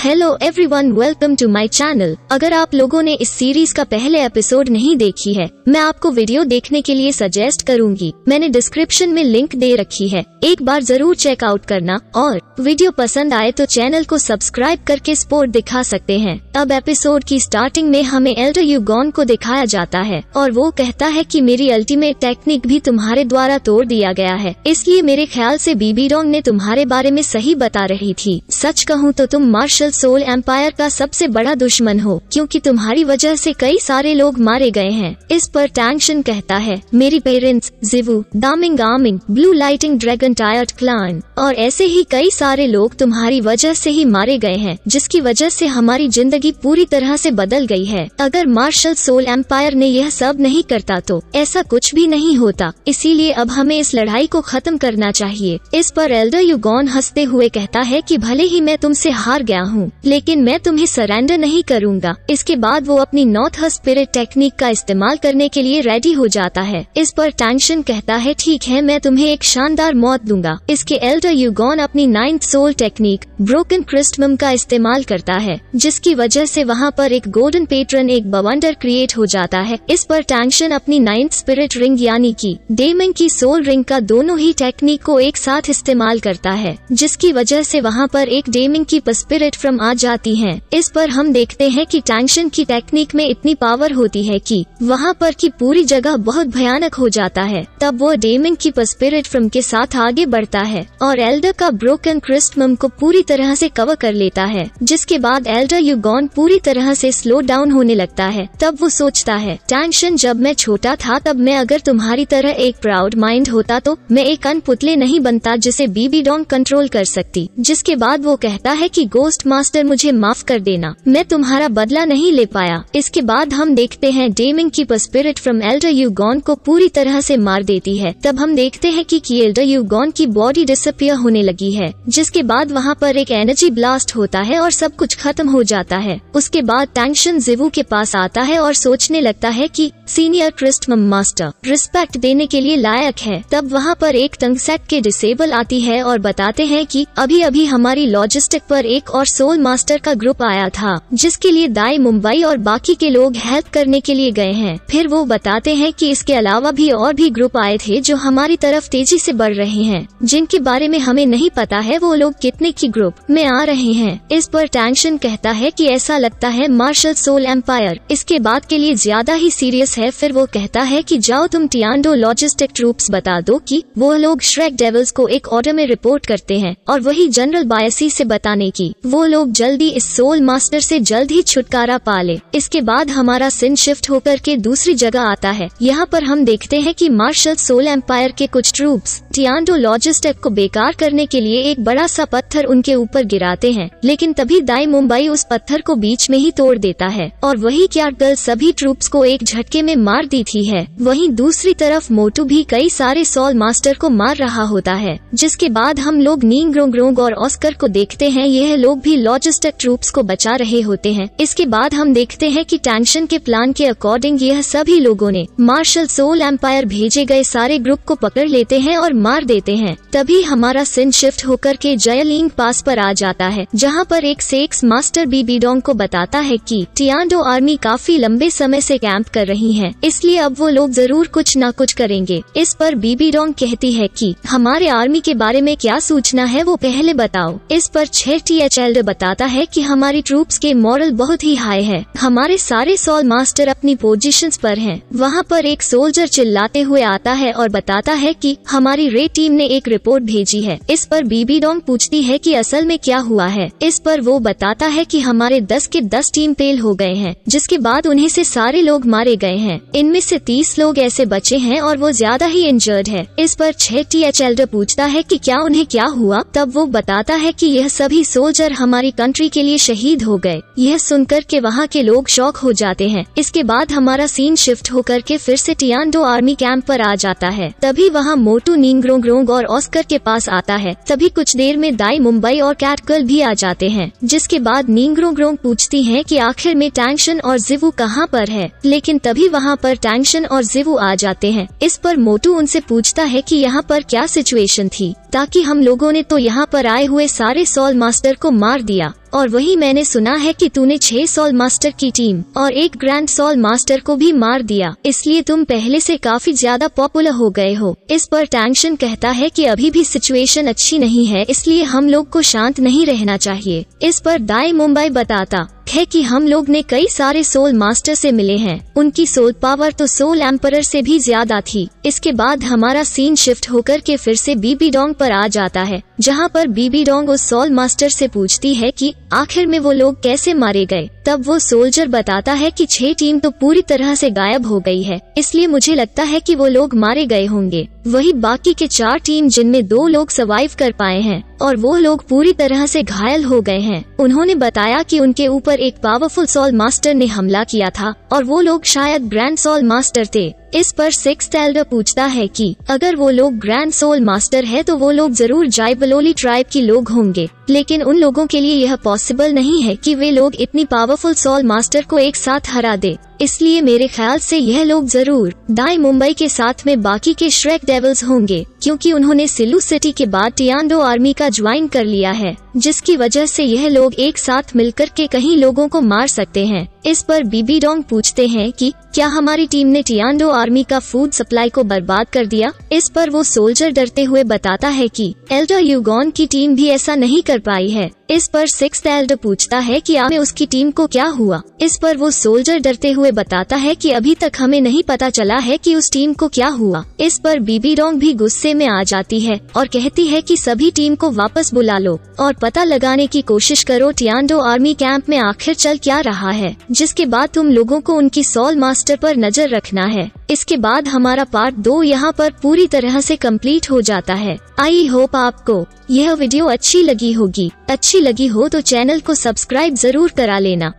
Hello everyone welcome to my channel अगर आप लोगों ने इस सीरीज़ का पहले एपिसोड नहीं देखी है, मैं आपको वीडियो देखने के लिए सजेस्ट करूँगी। मैंने डिस्क्रिप्शन में लिंक दे रखी है। एक बार ज़रूर चेक आउट करना और वीडियो पसंद आए तो चैनल को सब्सक्राइब करके सपोर्ट दिखा सकते हैं। अब एपिसोड की स्टार्टिंग में हमें एल्डर युगॉन को दिखाया जाता है और वो कहता है की मेरी अल्टीमेट टेक्निक भी तुम्हारे द्वारा तोड़ दिया गया है। इसलिए मेरे ख्याल ऐसी बीबी डोंग ने तुम्हारे बारे में सही बता रही थी। सच कहूँ तो तुम मार्शल सोल एम्पायर का सबसे बड़ा दुश्मन हो, क्योंकि तुम्हारी वजह से कई सारे लोग मारे गए हैं। इस पर टैंक्शन कहता है, मेरी पेरेंट्स जिवू दामिंग आमिंग blue lightning dragon tyrant clan और ऐसे ही कई सारे लोग तुम्हारी वजह से ही मारे गए हैं, जिसकी वजह से हमारी ज़िंदगी पूरी तरह से बदल गई है। अगर मार्शल सोल एम्पायर ने यह सब नहीं करता तो ऐसा कुछ भी नहीं होता। इसीलिए अब हमें इस लड़ाई को खत्म करना चाहिए। इस पर एल्डर युगॉन हँसते हुए कहता है कि भले ही मैं तुमसे हार गया हूँ लेकिन मैं तुम्हें सरेंडर नहीं करूँगा। इसके बाद वो अपनी नॉर्थ स्पिरिट टेक्निक का इस्तेमाल करने के लिए रेडी हो जाता है। इस पर टेंशन कहता है, ठीक है, मैं तुम्हें एक शानदार मौत दूँगा। इसके एल्डर युगॉन अपनी नाइन्थ सोल टेक्निक ब्रोकन क्रिस्टमम का इस्तेमाल करता है, जिसकी वजह से वहाँ पर एक गोल्डन पेट्रन एक बवंडर क्रिएट हो जाता है। इस पर टेंशन अपनी नाइन्थ स्पिरिट रिंग यानी कि डेमन की सोल रिंग का दोनों ही टेक्निक को एक साथ इस्तेमाल करता है, जिसकी वजह से वहाँ पर एक डेमिंग की स्पिरिट फ्रॉम आ जाती है। इस पर हम देखते हैं कि टेंशन की टेक्निक में इतनी पावर होती है कि, वहाँ पर की पूरी जगह बहुत भयानक हो जाता है। तब वो डेमिंग की स्पिरिट फ्रॉम के साथ आगे बढ़ता है और एल्डर का ब्रोकन क्रिस्टमम को पूरी तरह से कवर कर लेता है, जिसके बाद एल्डर युगॉन पूरी तरह से स्लो डाउन होने लगता है। तब वो सोचता है टेंशन जब मैं छोटा था, तब मैं अगर तुम्हारी तरह एक प्राउड माइंड होता तो मैं एक अनपुतले नहीं बनता जिसे बीबी डोंग कंट्रोल कर सकती। जिसके बाद वो कहता है कि गोस्ट मास्टर मुझे माफ़ कर देना। मैं तुम्हारा बदला नहीं ले पाया। इसके बाद हम देखते हैं डेमिंग की स्पिरिट फ्रॉम एल्डर युगॉन को पूरी तरह से मार देती है। तब हम देखते हैं कि, कि एल्डर युगॉन की बॉडी डिसअपियर होने लगी है जिसके बाद वहाँ पर एक एनर्जी ब्लास्ट होता है और सब कुछ खत्म हो जाता है। उसके बाद टेंशन जिवू के पास आता है और सोचने लगता है कि सीनियर क्रिस्टमम मास्टर रिस्पेक्ट देने के लिए लायक है। तब वहाँ पर एक तंगसेट के डिसेबल आती है और बताते हैं कि अभी अभी हमारी लॉजिस्टिक पर एक और सोल मास्टर का ग्रुप आया था, जिसके लिए दाई मुंबई और बाकी के लोग हेल्प करने के लिए गए हैं। फिर वो बताते हैं कि इसके अलावा भी और भी ग्रुप आए थे जो हमारी तरफ़ तेज़ी से बढ़ रहे हैं। जिनके बारे में हमें नहीं पता है वो लोग कितने की ग्रुप में आ रहे हैं। इस पर टेंशन कहता है कि ऐसा लगता है मार्शल सोल एम्पायर इसके बाद के लिए ज़्यादा ही सीरियस है। फिर वो कहता है कि जाओ तुम टियाडो लॉजिस्टिक ट्रूप्स बता दो कि वो लोग श्रेक डेवल्स को एक ऑर्डर में रिपोर्ट करते हैं और वही जनरल बायसी से बताने की। वो लोग जल्दी इस सोल मास्टर से जल्द ही छुटकारा पा ले। इसके बाद हमारा सिन शिफ्ट होकर के दूसरी जगह आता है। यहाँ पर हम देखते हैं कि मार्शल सोल एम्पायर के कुछ ट्रूप्स टियाडो लॉजिस्टिक को बेकार करने के लिए एक बड़ा सा पत्थर उनके ऊपर गिराते हैं, लेकिन तभी दाई मुंबई उस पत्थर को बीच में ही तोड़ देता है। और वही क्या गर्ल सभी ट्रूप्स को एक झटके में मार दी थी है। वहीं दूसरी तरफ़ मोटू भी कई सारे सॉल मास्टर को मार रहा होता है, जिसके बाद हम लोग नींग ग्रोंग और ऑस्कर को देखते हैं। यह लोग भी लॉजिस्टिक ट्रूप्स को बचा रहे होते हैं। इसके बाद हम देखते हैं कि टेंशन के प्लान के अकॉर्डिंग यह सभी लोगों ने मार्शल सोल एम्पायर भेजे गए सारे ग्रुप को पकड़ लेते हैं और मार देते हैं। तभी हमारा सिन शिफ्ट होकर के जयलिंग पास पर आ जाता है, जहाँ पर एक सेक्स मास्टर बी डोंग को बताता है कि टियाडो आर्मी काफ़ी लंबे समय से कैंप कर रही है, इसलिए अब वो लोग ज़रूर कुछ न कुछ करेंगे। इस पर बीबी डोंग कहती है कि, हमारे आर्मी के बारे में क्या सूचना है वो पहले बताओ। इस पर छह टी एच एल्डर बताता है कि हमारी ट्रूप्स के मॉरल बहुत ही हाई है। हमारे सारे सोल मास्टर अपनी पोजीशंस पर हैं। वहाँ पर एक सोल्जर चिल्लाते हुए आता है और बताता है कि हमारी रे टीम ने एक रिपोर्ट भेजी है। इस पर बीबी डोंग पूछती है कि असल में क्या हुआ है। इस पर वो बताता है कि हमारे दस के दस टीम फेल हो गए हैं, जिसके बाद उन्हें से सारे लोग मारे गए हैं। इनमें से तीस लोग ऐसे बचे हैं और वो ज़्यादा ही इंजर्ड है। इस पर छह टी एच एल्डर पूछता है कि क्या उन्हें क्या हुआ? तब वो बताता है कि यह सभी सोल्जर हमारी कंट्री के लिए शहीद हो गए। यह सुनकर के वहाँ के लोग शौक हो जाते हैं। इसके बाद हमारा सीन शिफ्ट होकर के फिर से टियाडो आर्मी कैंप पर आ जाता है। तभी वहाँ मोटू नींग्रोंग और ऑस्कर के पास आता है। तभी कुछ देर में दाई मुंबई और कैटकल भी आ जाते हैं, जिसके बाद नींग्रोंग पूछती है की आखिर में टैंक्शन और जिवू कहाँ पर है। लेकिन तभी वहाँ पर टैंक्शन और जिवू आ जाते हैं। इस पर मोटू उनसे पूछता है कि यहाँ पर क्या सिचुएशन थी। ताकि हम लोगों ने तो यहाँ पर आए हुए सारे सॉल मास्टर को मार दिया। और वही मैंने सुना है कि तूने छह सॉल मास्टर की टीम और एक ग्रैंड सॉल मास्टर को भी मार दिया। इसलिए तुम पहले से काफ़ी ज़्यादा पॉपुलर हो गए हो। इस पर टैंक्शन कहता है कि अभी भी सिचुएशन अच्छी नहीं है, इसलिए हम लोग को शांत नहीं रहना चाहिए। इस पर दाई मुंबई बताता है कि हम लोग ने कई सारे सोल मास्टर से मिले हैं। उनकी सोल पावर तो सोल एम्पर से भी ज़्यादा थी। इसके बाद हमारा सीन शिफ्ट होकर के फिर से बीबी डोंग पर आ जाता है, जहाँ पर बीबी डोंग उस सोल मास्टर से पूछती है कि आखिर में वो लोग कैसे मारे गए? तब वो सोल्जर बताता है कि छह टीम तो पूरी तरह से गायब हो गई है, इसलिए मुझे लगता है कि वो लोग मारे गए होंगे। वही बाकी के चार टीम जिनमें दो लोग सर्वाइव कर पाए हैं, और वो लोग पूरी तरह से घायल हो गए हैं। उन्होंने बताया कि उनके ऊपर एक पावरफुल सॉल मास्टर ने हमला किया था, और वो लोग शायद ग्रैंड सॉल मास्टर थे। इस पर सिक्स एल्डर पूछता है कि, अगर वो लोग ग्रैंड सोल मास्टर है तो वो लोग ज़रूर जाइबलोली ट्राइब के लोग होंगे, लेकिन उन लोगों के लिए यह पॉसिबल नहीं है कि वे लोग इतनी पावरफुल सोल मास्टर को एक साथ हरा दे। इसलिए मेरे ख्याल से यह लोग ज़रूर दाई मुंबई के साथ में बाकी के श्रेक डेवल्स होंगे, क्योंकि उन्होंने सिलू सिटी के बाद टियाडो आर्मी का ज्वाइन कर लिया है, जिसकी वजह से यह लोग एक साथ मिलकर के कहीं लोगों को मार सकते हैं। इस पर बीबी डोंग पूछते हैं कि, क्या हमारी टीम ने टियांडो आर्मी का फ़ूड सप्लाई को बर्बाद कर दिया? इस पर वो सोल्जर डरते हुए बताता है कि एल्डर यूगॉन की टीम भी ऐसा नहीं कर पाई है। इस पर सिक्स एल्डर पूछता है कि आगे उसकी टीम को क्या हुआ? इस पर वो सोल्जर डरते हुए बताता है कि अभी तक हमें नहीं पता चला है कि उस टीम को क्या हुआ। इस पर बीबी डोंग भी गुस्से में आ जाती है और कहती है कि सभी टीम को वापस बुला लो और पता लगाने की कोशिश करो टियाडो आर्मी कैंप में आखिर चल क्या रहा है, जिसके बाद तुम लोगों को उनकी सॉल मास्टर पर नज़र रखना है। इसके बाद हमारा पार्ट दो यहाँ पर पूरी तरह से कंप्लीट हो जाता है। आई होप आपको यह वीडियो अच्छी लगी होगी। अच्छी लगी हो तो चैनल को सब्सक्राइब ज़रूर करा लेना।